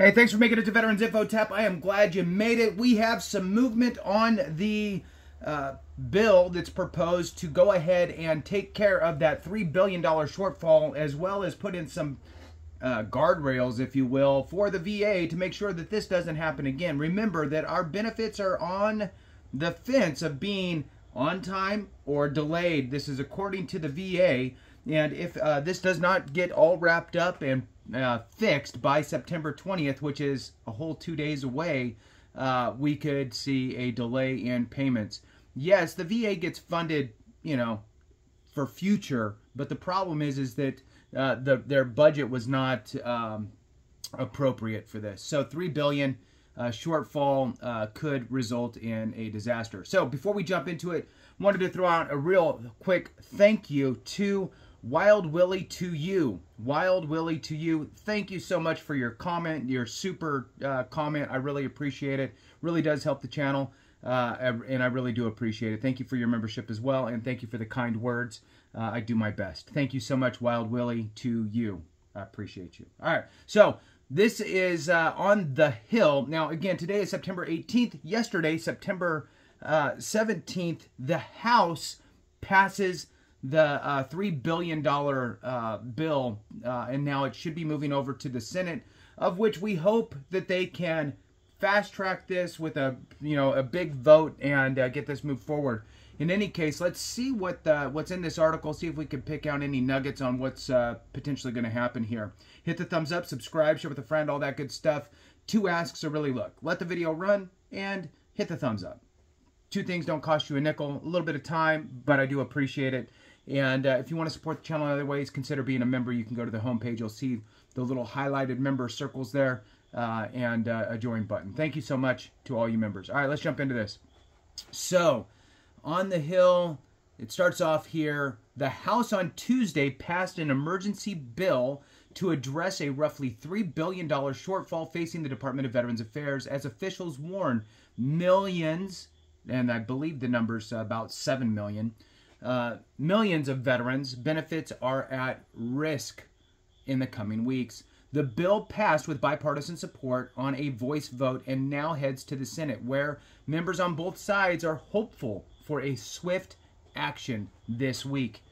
Hey, thanks for making it to Veterans InfoTap. I am glad you made it. We have some movement on the uh, bill that's proposed to go ahead and take care of that $3 billion shortfall as well as put in some uh, guardrails, if you will, for the VA to make sure that this doesn't happen again. Remember that our benefits are on the fence of being on time or delayed. This is according to the VA. And if uh, this does not get all wrapped up and uh, fixed by September 20th, which is a whole two days away, uh, we could see a delay in payments. Yes, the VA gets funded, you know, for future, but the problem is, is that uh, the their budget was not um, appropriate for this. So three billion uh, shortfall uh, could result in a disaster. So before we jump into it, wanted to throw out a real quick thank you to Wild Willie to you. Wild Willie to you. Thank you so much for your comment, your super uh, comment. I really appreciate it. Really does help the channel, uh, and I really do appreciate it. Thank you for your membership as well, and thank you for the kind words. Uh, I do my best. Thank you so much, Wild Willie, to you. I appreciate you. All right, so this is uh, on the Hill. Now, again, today is September 18th. Yesterday, September 17th, uh, the House passes the uh, $3 billion uh, bill, uh, and now it should be moving over to the Senate, of which we hope that they can fast track this with a you know a big vote and uh, get this moved forward. In any case, let's see what the, what's in this article. See if we can pick out any nuggets on what's uh, potentially going to happen here. Hit the thumbs up, subscribe, share with a friend, all that good stuff. Two asks are really look. Let the video run and hit the thumbs up. Two things don't cost you a nickel, a little bit of time, but I do appreciate it. And uh, if you want to support the channel in other ways, consider being a member. You can go to the homepage. You'll see the little highlighted member circles there uh, and uh, a join button. Thank you so much to all you members. All right, let's jump into this. So, on the Hill, it starts off here. The House on Tuesday passed an emergency bill to address a roughly $3 billion shortfall facing the Department of Veterans Affairs as officials warn millions, and I believe the number's about 7 million, uh, millions of veterans' benefits are at risk in the coming weeks. The bill passed with bipartisan support on a voice vote and now heads to the Senate, where members on both sides are hopeful for a swift action this week.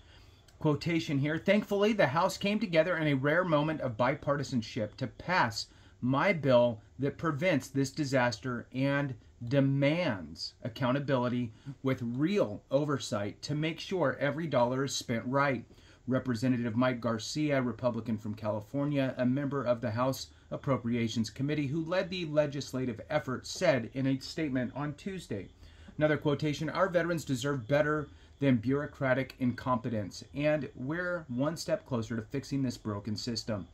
Quotation here Thankfully, the House came together in a rare moment of bipartisanship to pass my bill that prevents this disaster and demands accountability with real oversight to make sure every dollar is spent right. Representative Mike Garcia, Republican from California, a member of the House Appropriations Committee who led the legislative effort, said in a statement on Tuesday. Another quotation Our veterans deserve better than bureaucratic incompetence, and we're one step closer to fixing this broken system.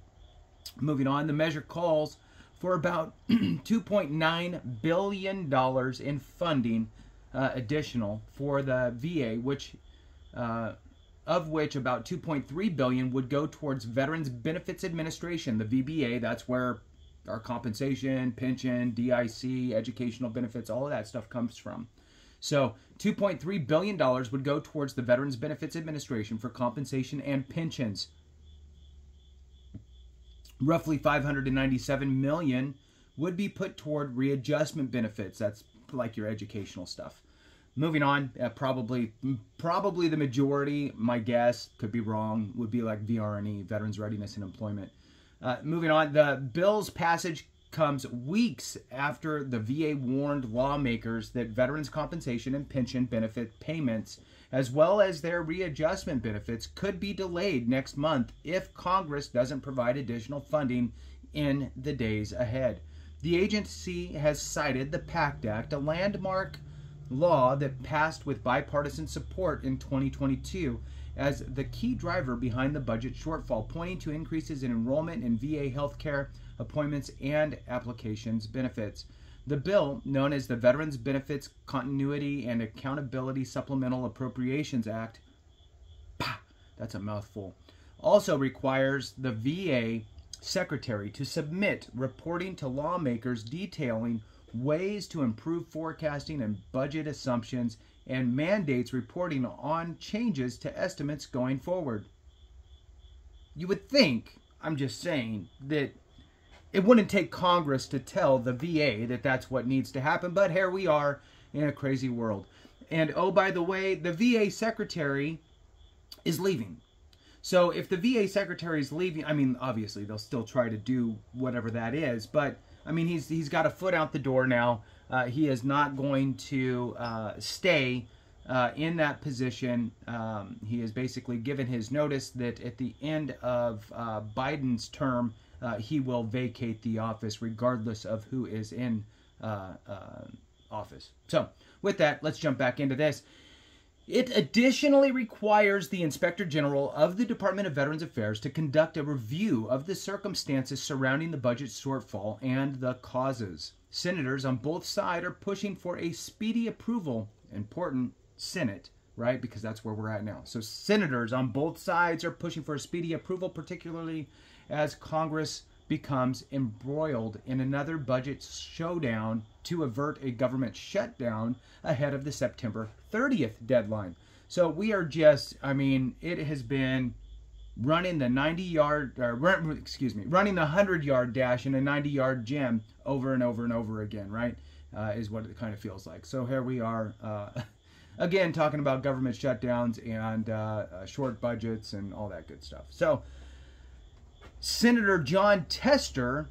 Moving on, the measure calls for about $2.9 billion in funding uh, additional for the VA, which uh, of which about 2.3 billion would go towards Veterans Benefits Administration, the VBA. That's where our compensation, pension, DIC, educational benefits, all of that stuff comes from. So, 2.3 billion dollars would go towards the Veterans Benefits Administration for compensation and pensions roughly 597 million would be put toward readjustment benefits. That's like your educational stuff. Moving on, uh, probably probably the majority, my guess could be wrong, would be like VR&E, Veterans Readiness and Employment. Uh, moving on, the bill's passage comes weeks after the VA warned lawmakers that veterans' compensation and pension benefit payments as well as their readjustment benefits, could be delayed next month if Congress doesn't provide additional funding in the days ahead. The agency has cited the PACT Act, a landmark law that passed with bipartisan support in 2022, as the key driver behind the budget shortfall, pointing to increases in enrollment in VA healthcare appointments and applications benefits. The bill, known as the Veterans Benefits Continuity and Accountability Supplemental Appropriations Act, that's a mouthful, also requires the VA secretary to submit reporting to lawmakers detailing ways to improve forecasting and budget assumptions and mandates reporting on changes to estimates going forward. You would think, I'm just saying, that it wouldn't take Congress to tell the VA that that's what needs to happen, but here we are in a crazy world. And oh, by the way, the VA secretary is leaving. So if the VA secretary is leaving, I mean, obviously they'll still try to do whatever that is, but I mean, he's he's got a foot out the door now. Uh, he is not going to uh, stay uh, in that position. Um, he has basically given his notice that at the end of uh, Biden's term, uh, he will vacate the office regardless of who is in office. So, with that, let's jump back into this. It additionally requires the Inspector General of the Department of Veterans Affairs to conduct a review of the circumstances surrounding the budget shortfall and the causes. Senators on both sides are pushing for a speedy approval, important Senate, right? Because that's where we're at now. So senators on both sides are pushing for a speedy approval, particularly as Congress becomes embroiled in another budget showdown to avert a government shutdown ahead of the September 30th deadline. So we are just, I mean, it has been running the 90 yard, or excuse me, running the 100 yard dash in a 90 yard gym over and over and over again, right? Uh, is what it kind of feels like. So here we are, uh, again, talking about government shutdowns and uh, uh short budgets and all that good stuff. So, Senator Jon Tester,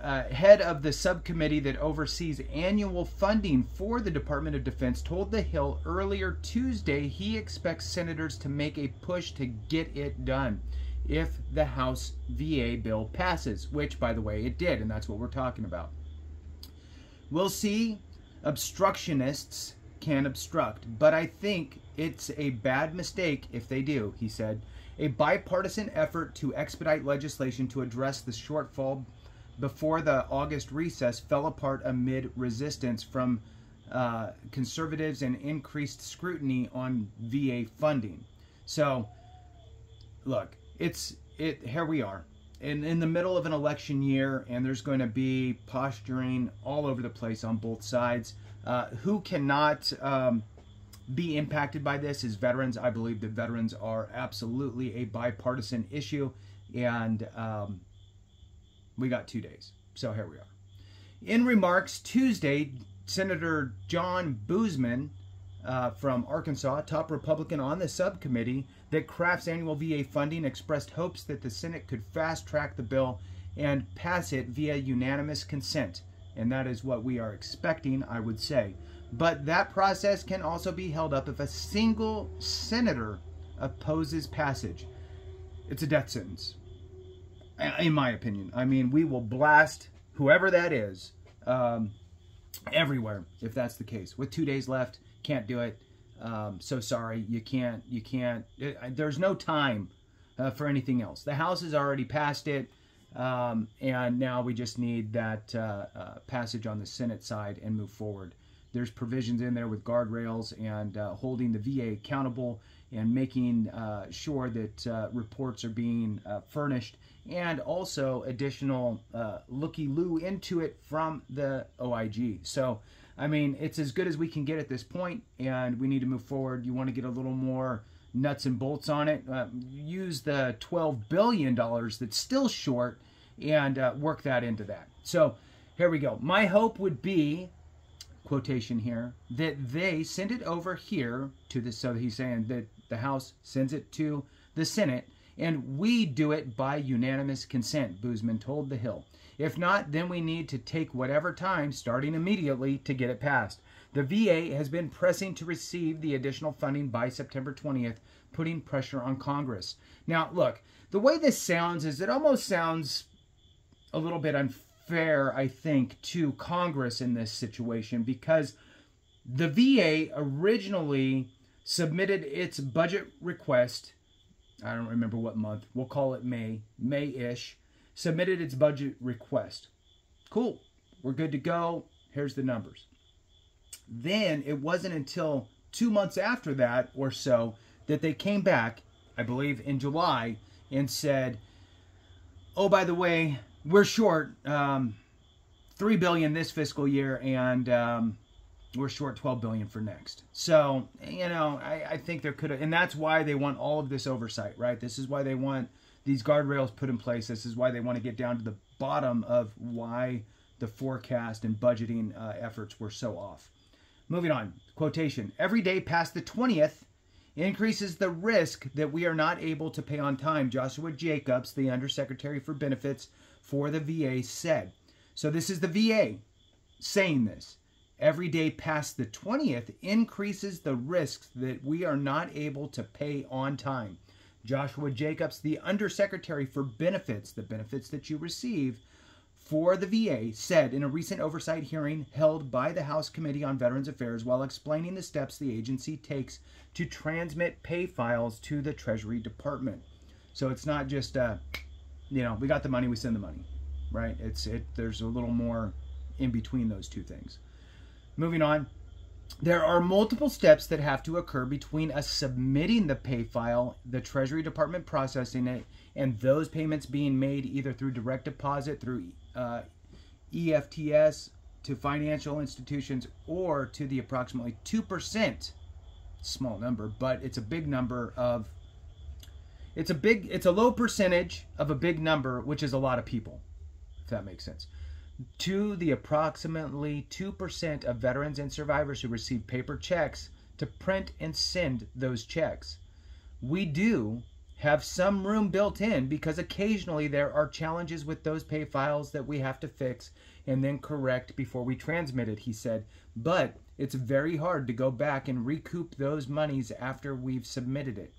uh, head of the subcommittee that oversees annual funding for the Department of Defense, told The Hill earlier Tuesday he expects senators to make a push to get it done if the House VA bill passes, which, by the way, it did, and that's what we're talking about. We'll see obstructionists can obstruct, but I think it's a bad mistake if they do, he said. A bipartisan effort to expedite legislation to address the shortfall before the August recess fell apart amid resistance from uh, conservatives and increased scrutiny on VA funding. So, look, it's it. Here we are, in in the middle of an election year, and there's going to be posturing all over the place on both sides. Uh, who cannot um, be impacted by this is veterans. I believe that veterans are absolutely a bipartisan issue, and um, we got two days. So here we are. In remarks Tuesday, Senator John Boozman uh, from Arkansas, top Republican on the subcommittee that crafts annual VA funding, expressed hopes that the Senate could fast track the bill and pass it via unanimous consent. And that is what we are expecting, I would say. But that process can also be held up if a single senator opposes passage. It's a death sentence, in my opinion. I mean, we will blast whoever that is um, everywhere if that's the case. With two days left, can't do it. Um, so sorry, you can't. You can't. It, uh, there's no time uh, for anything else. The House has already passed it, um, and now we just need that uh, uh, passage on the Senate side and move forward. There's provisions in there with guardrails and uh, holding the VA accountable and making uh, sure that uh, reports are being uh, furnished and also additional uh, looky-loo into it from the OIG. So, I mean, it's as good as we can get at this point, and we need to move forward. You want to get a little more nuts and bolts on it, uh, use the $12 billion that's still short and work that into that. So, here we go. My hope would be quotation here, that they send it over here to the, so he's saying that the House sends it to the Senate, and we do it by unanimous consent, Boozman told The Hill. If not, then we need to take whatever time, starting immediately, to get it passed. The VA has been pressing to receive the additional funding by September 20th, putting pressure on Congress. Now, look, the way this sounds is it almost sounds a little bit unfair I think, to Congress in this situation because the VA originally submitted its budget request. I don't remember what month. We'll call it May, May ish. Submitted its budget request. Cool. We're good to go. Here's the numbers. Then it wasn't until two months after that or so that they came back, I believe in July, and said, oh, by the way, we're short um, three billion this fiscal year, and um, we're short 12 billion for next. So, you know, I, I think there could have, and that's why they want all of this oversight, right? This is why they want these guardrails put in place. This is why they want to get down to the bottom of why the forecast and budgeting uh, efforts were so off. Moving on, quotation. Every day past the 20th increases the risk that we are not able to pay on time, Joshua Jacobs, the Undersecretary for Benefits for the VA, said. So this is the VA saying this. Every day past the 20th increases the risks that we are not able to pay on time. Joshua Jacobs, the Undersecretary for Benefits, the benefits that you receive for the VA, said in a recent oversight hearing held by the House Committee on Veterans Affairs while explaining the steps the agency takes to transmit pay files to the Treasury Department. So it's not just, uh, you know, we got the money, we send the money, right? It's it. There's a little more in between those two things. Moving on, there are multiple steps that have to occur between us submitting the pay file, the Treasury Department processing it, and those payments being made either through direct deposit, through uh, EFTS to financial institutions, or to the approximately 2%, small number, but it's a big number of, it's a big, it's a low percentage of a big number, which is a lot of people, if that makes sense to the approximately 2% of veterans and survivors who receive paper checks to print and send those checks. We do have some room built in because occasionally there are challenges with those pay files that we have to fix and then correct before we transmit it, he said. But it's very hard to go back and recoup those monies after we've submitted it.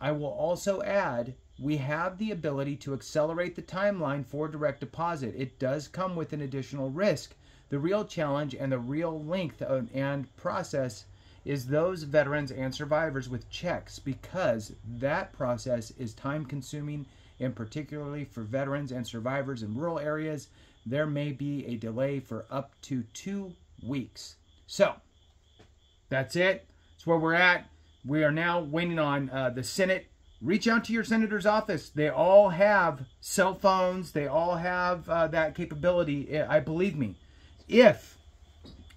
I will also add we have the ability to accelerate the timeline for direct deposit. It does come with an additional risk. The real challenge and the real length of, and process is those veterans and survivors with checks because that process is time consuming and particularly for veterans and survivors in rural areas there may be a delay for up to two weeks so that's it that's where we're at we are now waiting on uh, the senate reach out to your senator's office. They all have cell phones. They all have uh, that capability. I believe me. If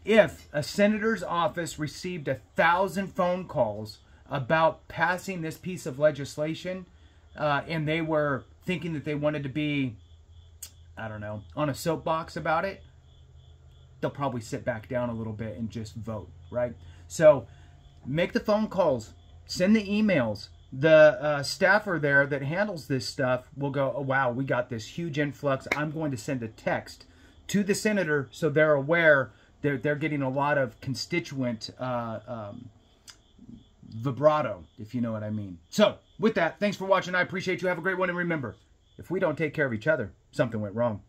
if a senator's office received a thousand phone calls about passing this piece of legislation, uh, and they were thinking that they wanted to be, I don't know, on a soapbox about it, they'll probably sit back down a little bit and just vote, right? So make the phone calls, send the emails, the uh, staffer there that handles this stuff will go, oh, wow, we got this huge influx. I'm going to send a text to the senator so they're aware they're, they're getting a lot of constituent uh, um, vibrato, if you know what I mean. So, with that, thanks for watching. I appreciate you. Have a great one. And remember, if we don't take care of each other, something went wrong.